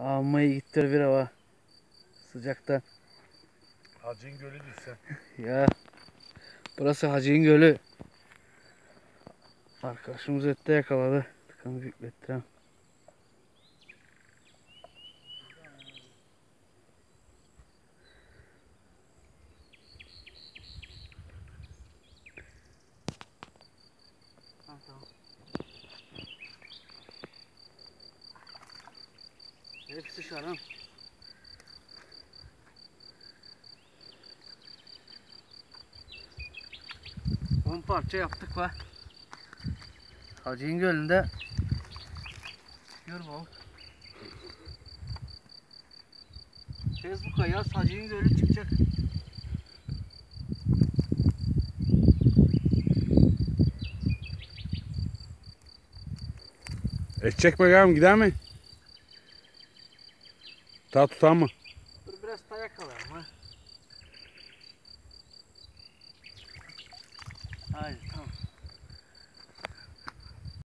Almaya gittir bir hava. Sıcakta. Hacın Gölü düşse. Ya. Burası Hacı'nın Gölü. Arkadaşımız ötte yakaladı. Tıkanı yüklettirem. Hepsi şaran. 10 parça yaptık var. Hacı'nın gölünde Gör balık. Facebook'a yaz Hacı'nın gölü çıkacak. Et çek bakalım gider mi? Ta tutar mı? Dur biraz dayak alalım ha. Haydi.